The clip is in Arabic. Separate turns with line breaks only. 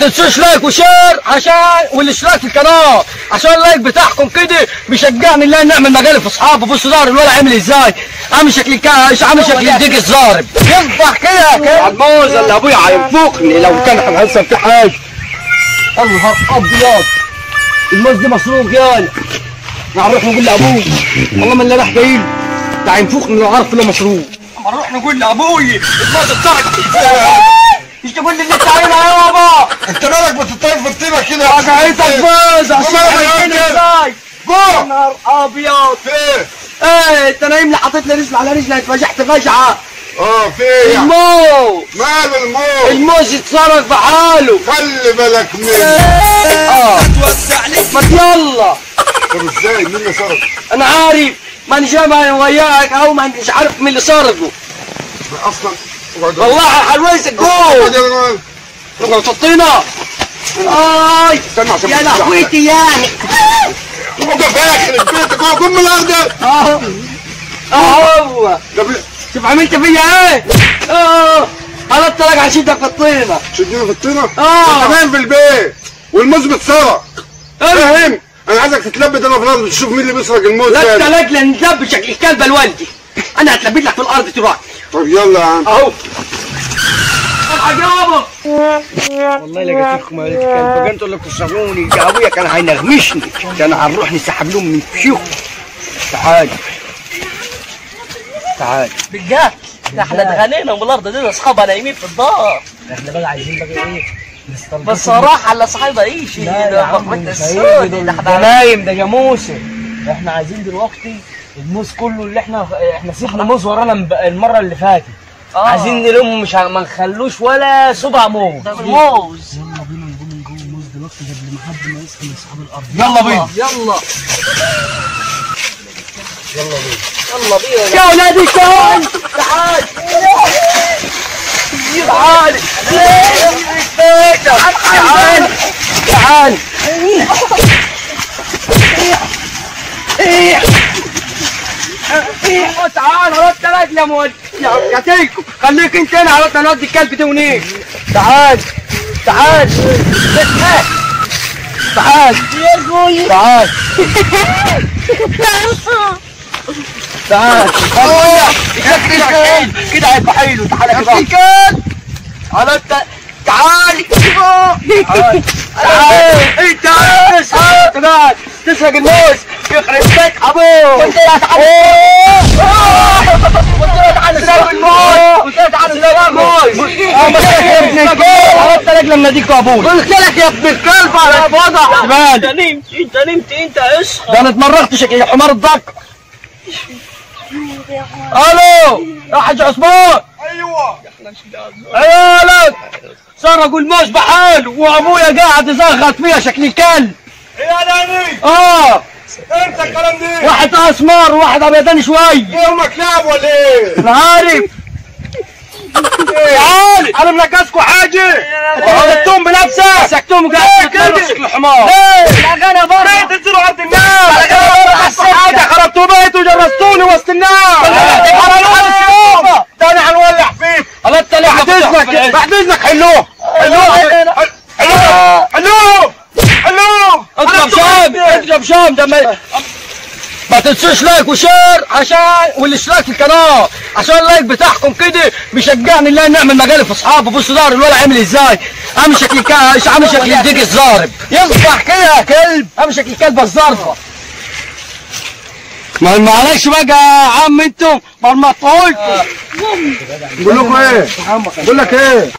تنسوش لايك وشير عشان والاشتراك في القناة. عشان اللايك بتاعكم كده بيشجعني إن أنا نعمل مجال في اصحابه بصوا ظهر الولد عامل إزاي؟ عامل شكل كاش عامل شكل الديك الظارب يفضح كده كده الموز اللي ابويا هينفخني لو كان هيحصل في حاجة الله أبيض. الموز دي مصروف يالا هنروح نقول لأبوي. والله ما اللي راح جاي له ده هينفخني لو عارف إنه مصروف. هنروح نقول لأبوي. الموز اتسرق. مش تقول لي اللي انت عاملها يابا
انت مالك بتطير في الطينه كده
عايزك فاز عشان
يا؟
إزاي
فوق
نهار ابيض
في إيه؟
إيه انت نايم لي حاطط لي رجل على رجلي اتفجعت فجعه
آه في إيه يعني؟
الموز
مال الموت
الموز اتسرق بحاله
خلي بالك منه
آه ما يلا
طب إزاي مين اللي صرف؟
أنا عارف ما أنا وياك أو ما مش عارف مين اللي سرقه
أصلا
والله حلويسك جوه
راجل.
تقعد تطينا
آي.
يا. لهويتي يعني.
يخرب بيتك اقعد قوم من الأرض.
آه. آه. هو
ده بي-
شوف عملت فيا إيه؟ آه. حلطت لك عشان في الطينه
شدينا في الطينه. انت نايم في البيت. والموز بيتسرق
إيه؟
فاهم؟ أنا عايزك تتلبد أنا في الأرض تشوف مين اللي بيسرق الموز
لا انت لنجاب بشكل الكلبه الوالدي. أنا هتلبد لك في الأرض دلوقتي
طب يلا. يا عم
أهو. الحاج يابا والله لقيت فيكم يا الكلب بقى أنتوا اللي بتشربوني ده أبويا كان هينغمشني. كان هنروح نسحب لهم من فيهم تعال. تعال.
بجد ده إحنا اتغنينا من الأرض دي اصحابها نايمين في الدار.
إحنا بقى عايزين بقى إيه؟
بصراحة اللي صاحبها
لا يا
ده
مش
السود ده
إحنا نايم ده جاموسه إحنا عايزين دلوقتي الموز كله اللي إحنا إحنا سيحنا موز ورانا المرة اللي فاتت.
آه.
عايزين نلم مش ما نخلوش ولا صبع موز.
ده الموز
يلا بينا نقوم نجوم الموز دلوقتي قبل ما حد ما يسخن اصحاب الأرض.
يلا بينا.
يلا.
يلا بينا.
يلا بينا
يا ولادي تعال. تعال. تعال. تعال هربت لك يا مول يا تيكو خليك انت هنا هربت أنا الكلب ده ونيك تعال تعال تعال تعال تعال كده هيبقى حلو تعالى كده على تعال تعال تعال تسرق الموز يخرب بيت أبوك وانت يا تعال وانت يا تعال تسرق الموز. وانت يا تعال تسرق الموز. آه بس يا ابن الكلب. عرفت لك لما اديك أبوك قلت لك يا ابن الكلب على وضع
أنت نمت أنت نمت أنت اصحى
ده أنا اتمرغت شكل حمار الضك ألو يا حاج عثمان.
أيوه.
عيالك. سرقوا الموز بحاله وأبويا قاعد يزغط فيها شكل الكلب.
يا ناني
آه.
أنت الكلام دي
واحد أسمر وواحد أبيضاني شوي.
إيه هم كلاب ولا إيه؟
أنا عارف تعال. أنا منقصكوا حاجة؟ مسكتهم بنفسك. مسكتهم قاعد
كده؟
شكل حمار ليه؟ لا أنا بره
تنزلوا عرض الناس
حاجة. خربتوا بيتي وجرستوني وسط الناس
ده أنا هنولع فيك
الله انت ليه
بعد إذنك حلوة. حلوة حلوة حلوة
اضرب شام ده ما ما تنسوش لايك وشير عشان والاشتراك في القناة عشان اللايك بتاعكم كده بيشجعني إن أنا نعمل مجال في أصحابه. بصوا ظهر الولد عامل إزاي. عامل شكل كاش عامل شكل الديك الظارب يصبح كده يا كلب. عامل شكل الكلبه الظارفه ما معلش بقى يا عم أنتم مرمطوكم
بقول لكم إيه؟ بقول لك إيه؟